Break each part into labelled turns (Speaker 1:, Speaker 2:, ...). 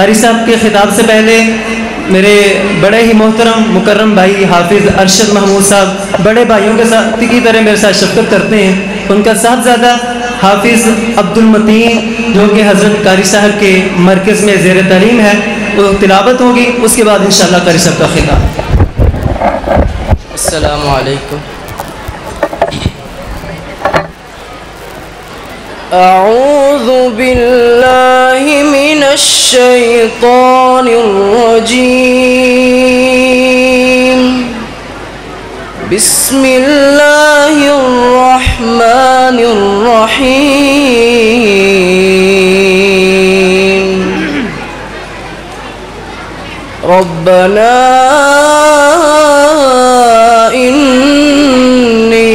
Speaker 1: قاری صاحب کے خطاب سے پہلے میرے بڑے ہی محترم، مکرم بھائی حافظ ارشد محمود صاحب، بڑے بھائیوں کے ساتھ کی طرح میرے ساتھ شفقت کرتے ہیں، ان کا صاحبزادہ حافظ عبد المتین جو کہ حضرت قاری صاحب کے مرکز میں زیر تعلیم ہے، وہ تلاوت ہوگی، اس کے بعد انشاءاللہ قاری صاحب کا خطاب۔
Speaker 2: السلام علیکم۔ اعوذ بال الشيطان الرجيم. بسم الله الرحمن الرحيم. ربنا إني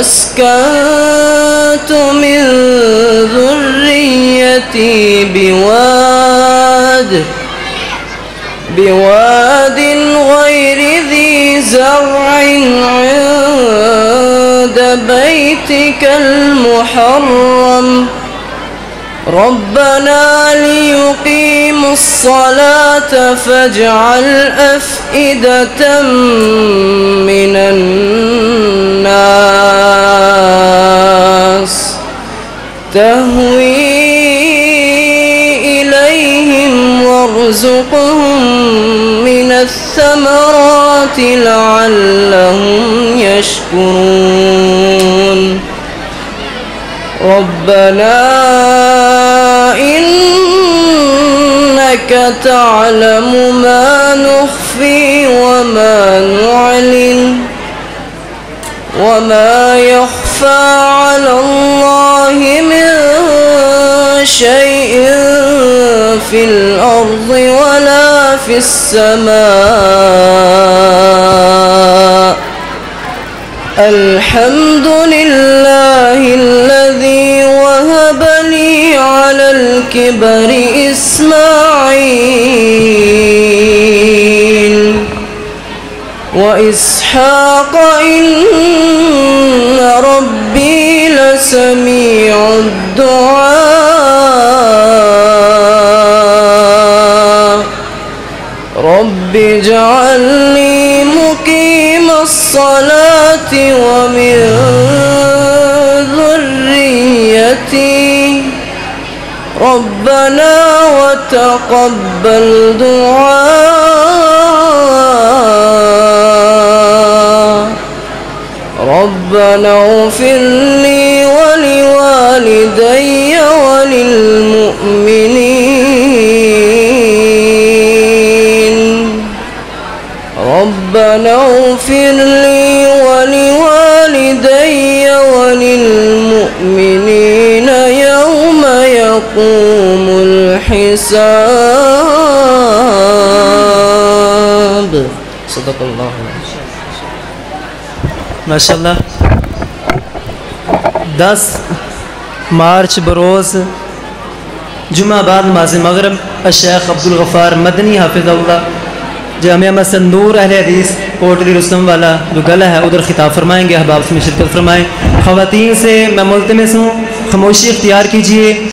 Speaker 2: أسكنت من ذريتي بواد بواد غير ذي زرع عند بيتك المحرم. ربنا ليقيموا الصلاة فاجعل أفئدة من الناس وارزقهم من الثمرات لعلهم يشكرون ربنا إنك تعلم ما نخفي وما نعلن وما يخفى على الله من شيء في الأرض ولا في السماء. الحمد لله الذي وهب لي على الكبر إسماعيل. وإسحاق إن ربي لسميع الدعاء. رب اجعلني مقيم الصلاة ومن ذريتي. ربنا وتقبل دعاء. ربنا اغفر لي ولوالدي وللمؤمنين. ربنا اغفر لي ولوالدي وللمؤمنين يوم يقوم الحساب. صدق الله
Speaker 1: ما شاء الله دس مارچ بروز جمعہ بعد نماز مغرب الشیخ عبدالغفار مدنی حافظ اللہ جامعہ مسجد نور اہل حدیث کوٹلی رسم والا جو گلا ہے، ادھر خطاب فرمائیں گے، احباب اس میں شرکت فرمائیں۔ خواتین سے میں ملتمس ہوں، خاموشی اختیار کیجیے